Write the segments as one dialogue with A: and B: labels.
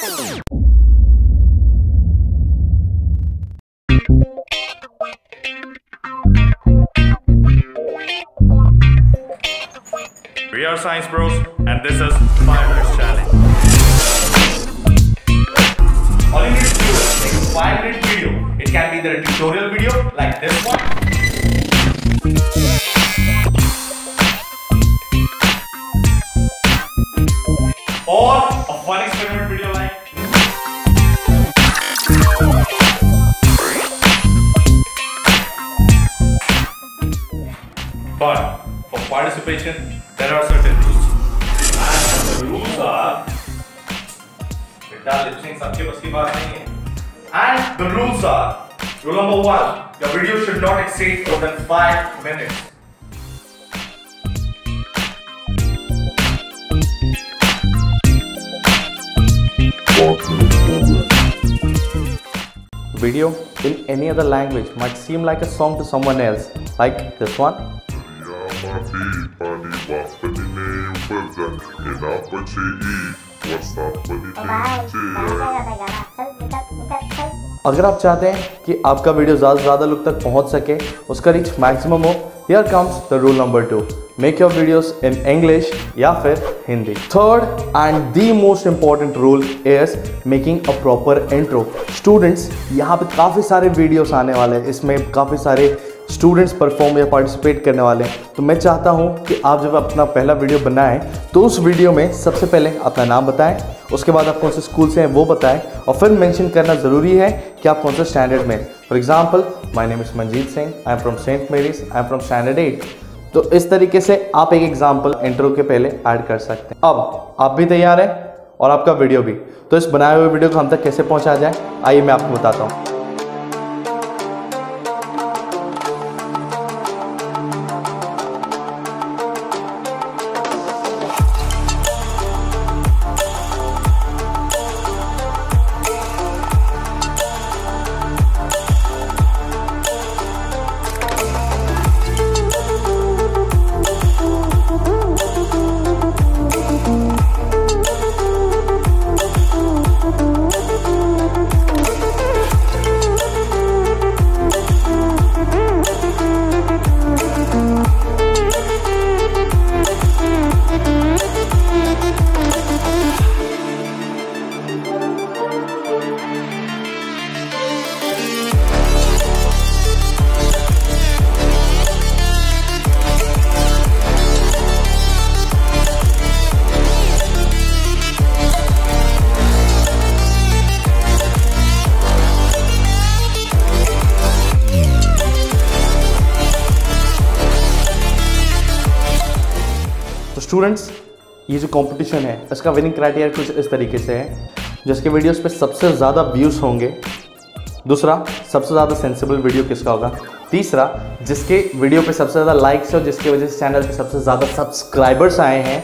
A: We are Science Bros, and this is 5 Minutes Challenge. All you need to do is make a 5 minute video. It can be either a tutorial video like this one, or a fun experiment video But for participation, there are certain rules. And the rules are बेटा lip sync सबके बस की बात नहीं है. And the rules are rule number one: your video should not exceed more than five minutes.
B: Video in any other language might seem like a song to someone else, like this one.
C: Yamati pani wapani ne ऊपर जा एना पछि ई वसापनी नीचे
B: अगर आप चाहते हैं कि आपका वीडियो ज़्यादा से ज़्यादा लोग तक पहुँच सके उसका रीच मैक्सिमम हो here comes the rule number two make your videos in English या फिर Hindi third and the most important rule is making a proper intro students यहाँ पे काफ़ी सारे वीडियोस आने वाले हैं। इसमें काफ़ी सारे स्टूडेंट्स परफॉर्म या पार्टिसिपेट करने वाले हैं। तो मैं चाहता हूँ कि आप जब अपना पहला वीडियो बनाएँ तो उस वीडियो में सबसे पहले अपना नाम बताएँ, उसके बाद आप कौन से स्कूल से हैं वो बताएँ, और फिर मेंशन करना ज़रूरी है कि आप कौन से स्टैंडर्ड में for example my name is Manjeet Singh I am from saint Mary's I am from standard eight तो इस तरीके से आप एक एग्ज़ाम्पल इंट्रो के पहले ऐड कर सकते हैं। अब, आप भी तैयार हैं और आपका वीडियो भी। तो इस बनाए हुए वीडियो को हम तक कैसे पहुँचा जाए, आइए मैं आपको बताता हूँ। तो स्टूडेंट्स ये जो कंपटीशन है, इसका विनिंग क्राइटेरिया कुछ इस तरीके से है, जिसके वीडियोस पे सबसे ज़्यादा व्यूज़ होंगे। दूसरा, सबसे ज़्यादा सेंसिबल वीडियो किसका होगा? तीसरा, जिसके वीडियो पे सबसे ज़्यादा लाइक्स और जिसकी वजह से चैनल पे सबसे ज़्यादा सब्सक्राइबर्स आए हैं,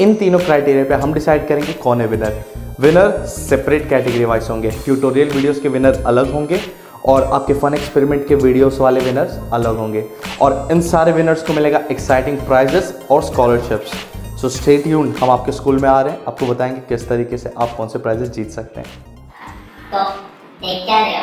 B: इन तीनों क्राइटेरिया पे हम डिसाइड करेंगे कौन है winner winner separate category wise होंगे। ट्यूटोरियल वीडियोस के विनर अलग होंगे। और आपके फन एक्सपेरिमेंट के वीडियोस वाले विनर्स अलग होंगे। और इन सारे विनर्स को मिलेगा एक्साइटिंग प्राइजेस और स्कॉलरशिप्स सो स्टेट यून हम आपके स्कूल में आ रहे हैं। आपको बताएँगे किस तरीके से आप कौन से प्राइजेस जीत सकते हैं।
D: तो देख क्या रहे हो